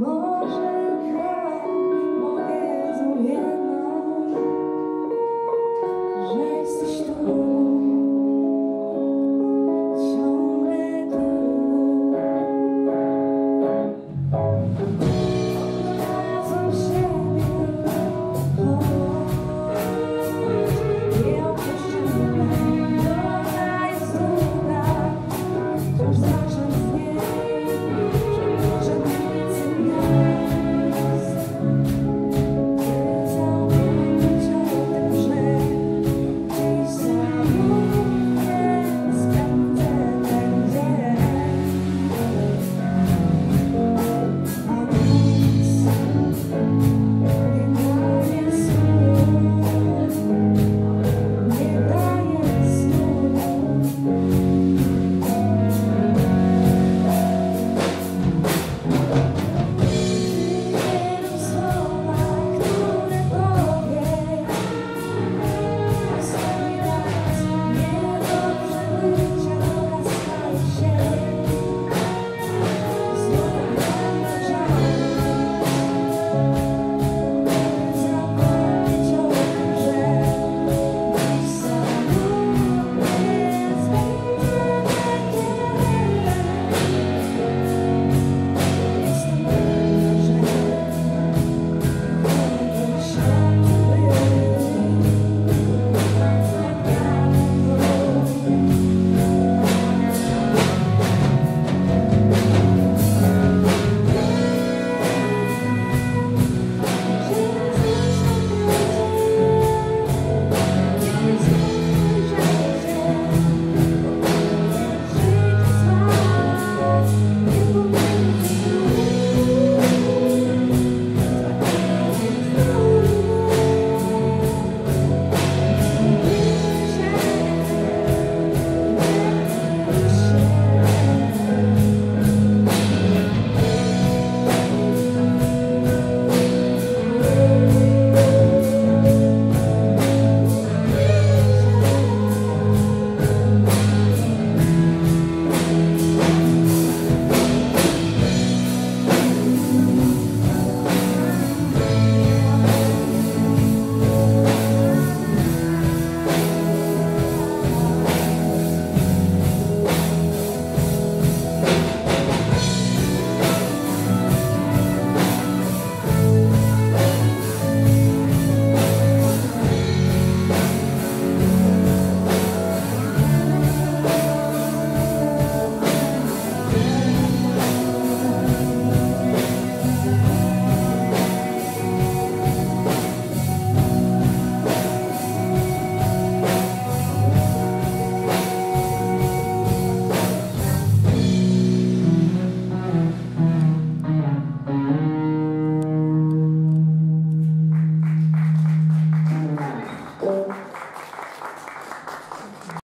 może